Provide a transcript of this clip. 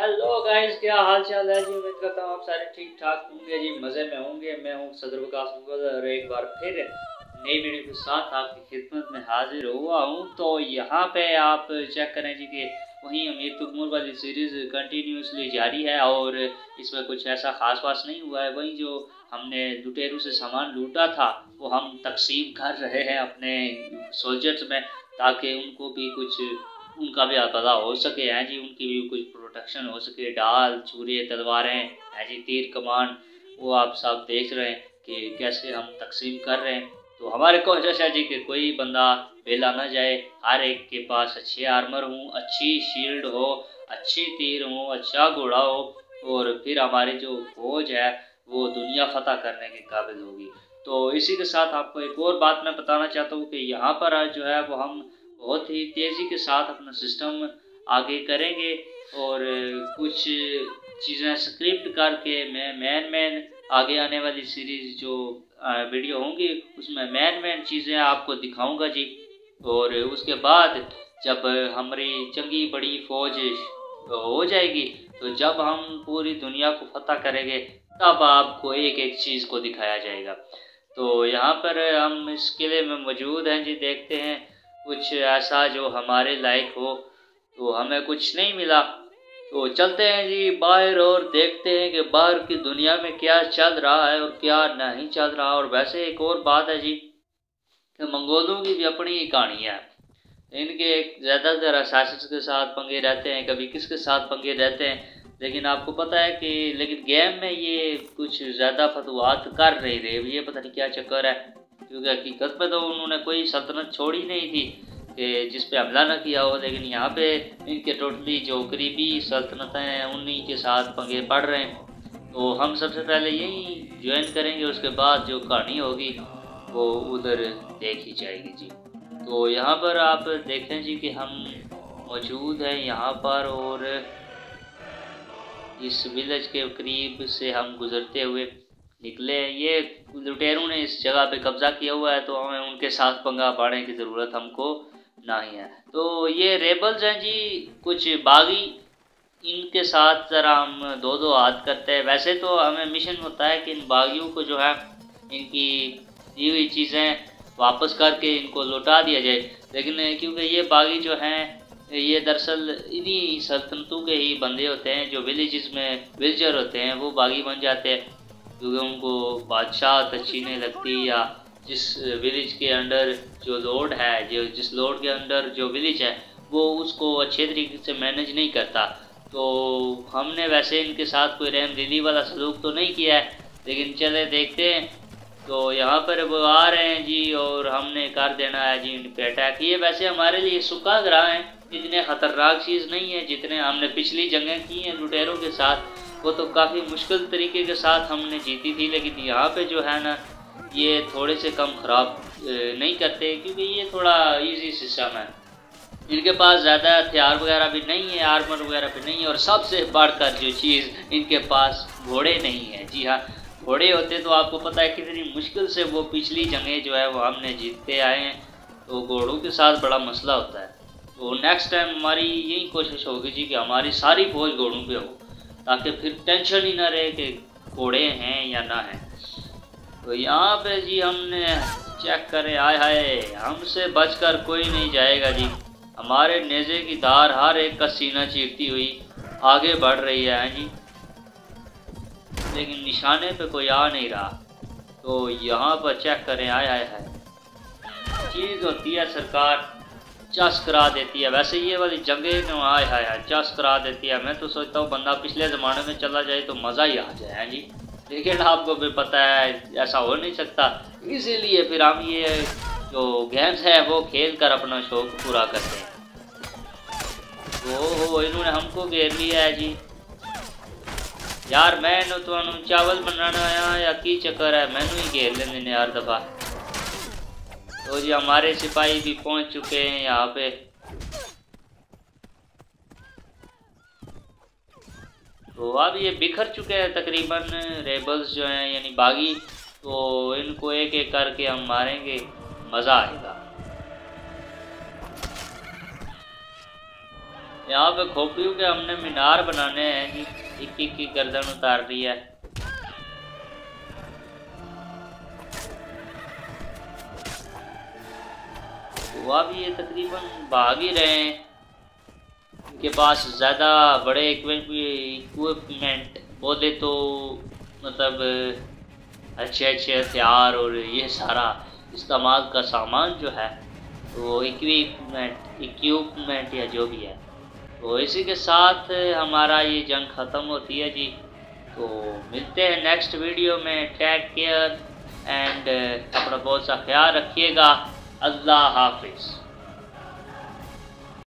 Hello guys क्या हाल चाल है? जी, उम्मीद करता हूँ आप सारे ठीक ठाक होंगे। जी, मज़े में होंगे। मैं हूँ सदर विकास मुगल और एक बार फिर नई वीडियो के साथ आपकी खिदमत में हाजिर हुआ हूँ। तो यहाँ पे आप चेक करें जी कि वहीं अमीर तुकमूर वाली सीरीज़ कंटिन्यूसली जारी है और इसमें कुछ ऐसा खास बास नहीं हुआ है। वहीं जो हमने लुटेरों से सामान लूटा था, वो हम तकसीम कर रहे हैं अपने सोल्जर्स में, ताकि उनको भी कुछ उनका भी भला हो सके, हैं जी? उनकी भी कुछ प्रोटेक्शन हो सके। डाल छुरे तलवारें, हैं जी? तीर कमान, वो आप सब देख रहे हैं कि कैसे हम तकसीम कर रहे हैं। तो हमारे कोशिश है जी कि कोई बंदा बेला ना जाए। हर एक के पास अच्छे आर्मर हूँ, अच्छी शील्ड हो, अच्छी तीर हो अच्छा घोड़ा हो, और फिर हमारी जो फौज है, वो दुनिया फतह करने के काबिल होगी। तो इसी के साथ आपको एक और बात मैं बताना चाहता हूँ कि यहाँ पर जो है, वो हम बहुत ही तेज़ी के साथ अपना सिस्टम आगे करेंगे और कुछ चीज़ें स्क्रिप्ट करके मैं मैन मैन आगे आने वाली सीरीज़ जो वीडियो होंगी, उसमें मैन मैन चीज़ें आपको दिखाऊँगा जी। और उसके बाद जब हमारी चंगी बड़ी फौज हो जाएगी तो जब हम पूरी दुनिया को फतह करेंगे, तब आपको एक एक चीज़ को दिखाया जाएगा। तो यहाँ पर हम इस किले में मौजूद हैं जी, देखते हैं। कुछ ऐसा जो हमारे लायक हो तो हमें कुछ नहीं मिला। तो चलते हैं जी बाहर और देखते हैं कि बाहर की दुनिया में क्या चल रहा है और क्या नहीं चल रहा। और वैसे एक और बात है जी कि मंगोलों की भी अपनी ही कहानी है। इनके ज़्यादातर असासिस के साथ पंगे रहते हैं, कभी किसके साथ पंगे रहते हैं, लेकिन आपको पता है कि लेकिन गेम में ये कुछ ज़्यादा फतवात कर रहे थे। ये पता नहीं क्या चक्कर है। क्योंकि हकीकत में तो उन्होंने कोई सल्तनत छोड़ी नहीं थी कि जिस पे हमला ना किया हो, लेकिन यहाँ पे इनके टोटली जो करीबी सल्तनतें हैं, उन्हीं के साथ पंगे पड़ रहे हैं। तो हम सबसे पहले यही ज्वाइन करेंगे, उसके बाद जो कहानी होगी, वो उधर देखी जाएगी जी। तो यहाँ पर आप देखें जी कि हम मौजूद हैं यहाँ पर और इस विलेज के करीब से हम गुज़रते हुए निकले ये लुटेरों ने इस जगह पे कब्ज़ा किया हुआ है तो हमें उनके साथ पंगा पाड़ने की ज़रूरत हमको नहीं है। तो ये रेबल्स हैं जी कुछ बागी, इनके साथ ज़रा हम दो दो हाथ करते हैं। वैसे तो हमें मिशन होता है कि इन बागियों को जो है, इनकी दी हुई चीज़ें वापस करके इनको लौटा दिया जाए। लेकिन क्योंकि ये बागी जो हैं, ये दरअसल इन्हीं सल्तनतों के ही बंदे होते हैं, जो विलेजेस में विलजर होते हैं, वो बागी बन जाते हैं। क्योंकि उनको बादशाह अच्छी नहीं लगती या जिस विलेज के अंडर जो लोड है, जो जिस लोड के अंडर जो विलेज है, वो उसको अच्छे तरीके से मैनेज नहीं करता। तो हमने वैसे इनके साथ कोई रहम दिली वाला सलूक तो नहीं किया है, लेकिन चले देखते हैं। तो यहाँ पर वो आ रहे हैं जी, और हमने कर देना है जी इन पे अटैक ये वैसे हमारे लिए सुखा ग्रह हैं, इतने ख़तरनाक चीज़ नहीं है जितने हमने पिछली जगह की हैं लुटेरों के साथ। वो तो काफ़ी मुश्किल तरीके के साथ हमने जीती थी, लेकिन यहाँ पे जो है ना, ये थोड़े से कम ख़राब नहीं करते, क्योंकि ये थोड़ा इजी सिस्टम है। इनके पास ज़्यादा हथियार वगैरह भी नहीं है आर्मर वगैरह भी नहीं है, और सबसे बढ़कर जो चीज़ इनके पास घोड़े नहीं है। जी हाँ घोड़े होते तो आपको पता है कितनी मुश्किल से वो पिछली जगह जो है वो हमने जीतते आए हैं। तो घोड़ों के साथ बड़ा मसला होता है। तो नेक्स्ट टाइम हमारी यही कोशिश होगी जी कि हमारी सारी फौज घोड़ों पे हो। ताकि फिर टेंशन ही ना रहे कि घोड़े हैं या ना हैं। तो यहाँ पे जी हमने चेक करे, आए हाय, हमसे बचकर कोई नहीं जाएगा जी। हमारे नेज़े की धार हर एक का सीना चीरती हुई आगे बढ़ रही है जी। लेकिन निशाने पे कोई आ नहीं रहा। तो यहाँ पर चेक करें, आए आए है चीज़ होती है सरकार चस करा देती है। वैसे ये वाली जगह में आए हाय हाय, चस करा देती है। मैं तो सोचता हूँ बंदा पिछले ज़माने में चला जाए तो मज़ा ही आ जाए जी? लेकिन आपको भी पता है, ऐसा हो नहीं सकता। इसीलिए फिर हम ये जो गेम्स है, वो खेल कर अपना शौक पूरा करते हैं। हो, इन्होंने हमको घेर लिया है जी। यार, मैं तो चावल बनाना आया या की चक्कर है? मैनू ही घेर लेने हर दफ़ा। जी, हमारे सिपाही भी पहुँच चुके हैं यहाँ पे। तो अब ये बिखर चुके हैं तकरीबन रेबल्स जो हैं, यानी बागी तो इनको एक एक करके हम मारेंगे, मज़ा आएगा। यहाँ पे खोपड़ियों के हमने मीनार बनाने हैं, जी एक एक की गर्दन उतार रही है। वह भी ये तकरीबन, भाग ही रहे हैं। इनके पास ज़्यादा बड़े इक्विपमेंट बोले तो मतलब अच्छे अच्छे हथियार और ये सारा इस्तेमाल का सामान जो है, वो इक्विपमेंट इक्विपमेंट या जो भी है। तो इसी के साथ हमारा ये जंग ख़त्म होती है जी। तो मिलते हैं नेक्स्ट वीडियो में। टेक केयर एंड अपना बहुत सा ख्याल रखिएगा। अल्लाह हाफिज़।